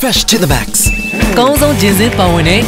fresh to the max အကောင်းဆုံးဂျင်းစင်းပါဝင်တဲ့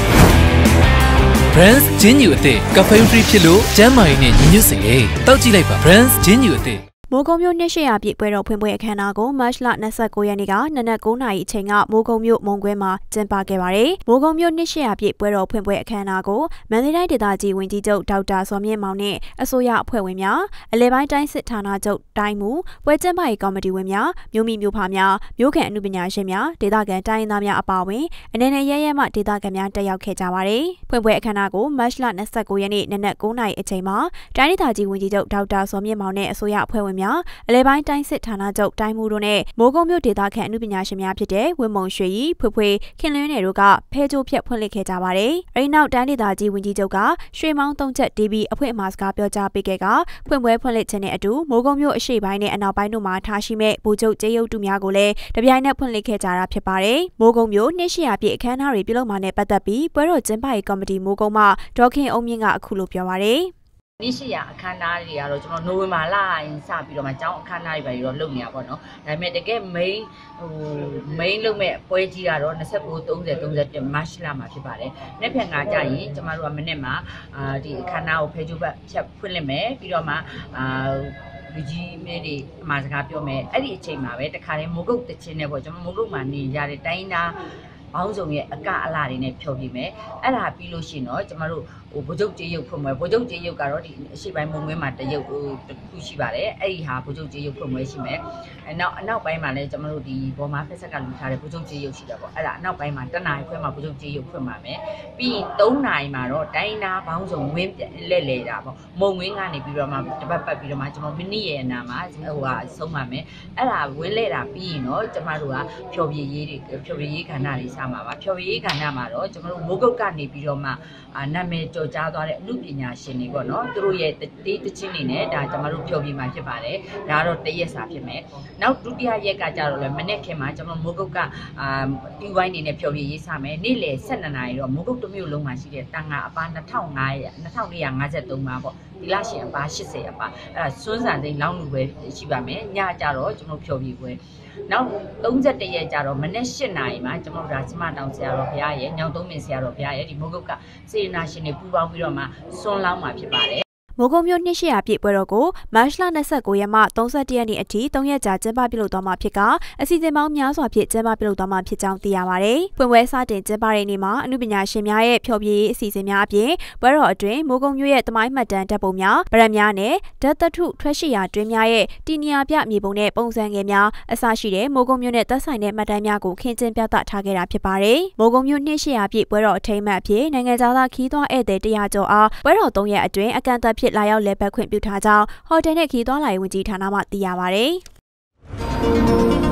Brands ဂျင်းညူအသစ် caffeine free ဖြစ်လို့ကျန်းမာရေးနဲ့ညီညွတ်စေတယ်တောက်ကြည့်လိုက်ပါ Brands ဂျင်းညူအသစ် မိုးကုံမြို့နှစ်ရှရာပြည့်ပွဲတော်ဖွင့်ပွဲအခမ်းအနားကိုမတ်လ29ရက်နေ့ကနနက်9:00နာရီအချိန်ကမိုးကုံမြို့မုံကွဲမှာကျင်းပခဲ့ပါတယ်။မိုးကုံမြို့နှစ်ရှရာပြည့်ပွဲတော်ဖွင့်ပွဲအခမ်းအနားကိုမန္တလေးတိုင်းဒေသကြီးဝန်ကြီးချုပ်ဒေါက်တာစောမြင့်မောင်နဲ့အစိုးရအဖွဲ့ဝင်များအလဲပိုင်းတိုင်းစစ်ဌာနချုပ်တိုင်းမူပွဲကျင်းပရေးကော်မတီဝင်များမြို့မိမြို့ဖများမြို့ခံအမှုပညာရှင်များဒေသခံတိုင်းရင်းသားများအပါအဝင်အနေနဲ့ရရဲမှဒေသခံများတက်ရောက်ခဲ့ကြပါတယ်။ဖွင့်ပွဲအခမ်းအနားကိုမတ်လ29ရက်နေ့နနက်9:00နာရီအချိန်မှာတိုင်းဒေသကြီးဝန်ကြီးချုပ်ဒေါက်တာစောမြင့်မောင်နဲ့အစိုးရအဖွဲ့ဝင်များအလဲပိုင်းတိုင်းစစ်ဌာနချုပ်တိုင်းမှုတို့နဲ့မိုးကုံမြို့ဒေသခံအမှုပညာရှင်များဖြစ်တဲ့ဝင်းမုံရွှေရီဖွေဖွေခင်လင်းနယ်တို့ကဖဲကြိုးဖြတ်ဖွင့်လှစ်ခဲ့ကြပါတယ်။အဲဒီနောက်တိုင်းဒေသကြီးဝန်ကြီးချုပ်ကရွှေမောင်းသုံးချက် DB အဖွဲ့အမှာစကားပြောကြားပေးခဲ့ကဖွင့်ပွဲဖွင့်လှစ်ခြင်းနဲ့အတူမိုးကုံမြို့အရှိပိုင်းနဲ့အနောက်ပိုင်းတို့မှာထားရှိမဲ့ဗိုလ်ချုပ်ကျေးရုပ်တုများကိုလည်းတပြိုင်နက်ဖွင့်လှစ်ခဲ့ကြတာဖြစ်ပါတယ်။မိုးကုံမြို့နှစ်ရှိရာပြည့်အခမ်းအနားတွေပြုလုပ်မှာနဲ့ပတ်သက်ပြီးပွဲတော်ကျင်းပရေးကော်မတီမိုးကုံမှဒေါခင်အုံမြင့်ကအခုလိုပြောပါရယ်။ နေ့ရှိရအခမ်းအနားတွေကတော့ကျွန်တော်နိုဝင်ဘာလရင်စပြီးတော့မှကျောင်းအခမ်းအနားတွေပဲတော့လုပ်နေရပါတော့။ဒါပေမဲ့တကယ် main ဟို main လုပ်မဲ့ပွဲကြီးကတော့29 30 31 March လမှာဖြစ်ပါတယ်။နေ့ဖြန်ကကြာရင်ကျမတို့ကမနေ့မှာအာဒီအခမ်းအနားကိုဖဲကျုပ်ဘက်ဖြတ်ဖွင့်လိုက်မယ်ပြီးတော့မှအာလူကြီးမဲတွေအမှာစကားပြောမယ်အဲ့ဒီအချိန်မှာပဲတခါတည်းမိုးကုတ်တချင်းနဲ့ပေါ့ကျွန်တော်မိုးကုတ်မှာနေရတဲ့တိုင်းသား ဘောင်းဆောင်ရဲ့အကအလားတွေနဲ့ဖြောပြမယ်အဲ့ဒါပြီးလို့ရှိရင်တော့ကျမတို့ဟိုဗိုလ်ချုပ်ကျေးရုပ်ဖွင့်ပွဲဗိုလ်ချုပ်ကျေးရုပ်ကတော့ဒီအရှိပိုင်းမုံငွေးမှာတရုပ်ဟိုတစ်ခုရှိပါတယ်အဲ့ဒီဟာဗိုလ်ချုပ်ကျေးရုပ်ဖွင့်ပွဲရှိမယ်အနောက်အနောက်ပိုင်းမှာလည်းကျမတို့ဒီဘော်မာဖက်ဆက်ကလူထားတဲ့ဗိုလ်ချုပ်ကျေးရုပ်ရှိတာပေါ့အဲ့ဒါအနောက်ပိုင်းမှာတနင်္လာခွဲမှာဗိုလ်ချုပ်ကျေးရုပ်ဖွင့်ပါမယ်ပြီးရင်3နာရီမှာတော့တိုင်းနာဘောင်းဆောင်ဝင်းလဲလဲတာပေါ့မုံငွေးကနေပြီးတော့မှတပတ်ပတ်ပြီးတော့မှကျွန်တော်မိနစ်ရဲ့အနာမှာဟိုဟာဆုံးပါမယ်အဲ့ဒါဝင်းလဲတာပြီးရင်တော့ကျမတို့ကဖြော်ပြရေးတွေဖြော်ပြရေးခန္ဓာတွေစမှာပါဖြော်ပြရေးခန္ဓာမှာတော့ကျမတို့မိုးကုတ်ကနေပြီးတော့မှအာနာမည်ကြော်ကြားသွားတဲ့အမှုပညာရှင်တွေပေါ့နော်သူတို့ရဲ့တေးတချင်းတွေနဲ့ဒါကျမတို့ဖြောပြမှာဖြစ်ပါတယ်ဒါကတော့တရက်စာဖြစ်မယ်နောက်ဒုတိယရက်ကကြတော့လဲမနေ့ခင်မှာကျွန်တော်မိုးကုတ်ကအာတီဝိုင်းနေနဲ့ဖြောပြရေးစမယ်နေ့လယ်12နာရီတော့မိုးကုတ်တစ်မြို့လုံးမှာရှိတဲ့တန်ငါအပါ2500 2453ပါပေါ့ ဒီလရှင်အပါ80အပါအဲ့ဒါစွန်းစံသိန်းလောင်းလူပဲရှိပါမယ်ညကြတော့ကျွန်တော်ဖြောပြပွဲနောက်31ရက်ကြတော့မနေ့8နာရီမှာကျွန်တော်ဒါကျမတောင်ဆရာတော်ဘုရားရဲ့ညောင်သုံးမင်ဆရာတော်ဘုရားရဲ့ဒီမိုးကုတ်ကစေနာရှင်တွေပူပေါင်းပြီးတော့မှစွန်းလောင်းမှာဖြစ်ပါတယ် မိုးကုံမြို့နှစ်ရှရာပြည့်ပွဲတော်ကိုမတ်လ29ရက်မှ31ရက်နေ့အထိ3ရက်ကြာကျင်းပပြုလုပ်သွားမှာဖြစ်ကအစီအစဉ်ပေါင်းများစွာဖြင့်ကျင်းပပြုလုပ်သွားမှာဖြစ်ကြောင်းသိရပါဗျ။ပွင့်ပွဲစတင်ကျင်းပတဲ့နေ့မှာအမှုပညာရှင်များရဲ့ဖျော်ဖြေရေးအစီအစဉ်များအပြင်ပွဲတော်အတွင်းမိုးကုံမြို့ရဲ့တမိုင်းမှတ်တမ်းဓာတ်ပုံများဗရက်များနဲ့ဓာတ်သတ္ထုထွက်ရှိရာတွင်းများရဲ့တီနီယာပြမြေပုံနဲ့ပုံစံငယ်များအစရှိတဲ့မိုးကုံမြို့နဲ့သက်ဆိုင်တဲ့မှတ်တမ်းများကိုခင်းကျင်းပြသထားခဲ့တာဖြစ်ပါတယ်။မိုးကုံမြို့နှစ်ရှရာပြည့်ပွဲတော်အထိမ်းအမှတ်အဖြစ်နိုင်ငံသားခီးသွွားဧည့်သည်100ကျော်အားပွဲတော်3ရက်အတွင်းအကန့်အသတ်ဖြစ်လာရောက်လဲပတ်ခွင့်ပြုထားကြောင်းဟိုတယ်နဲ့ခီးသွွားလာရေးဝန်ကြီးဌာနမှသိရပါဗျ။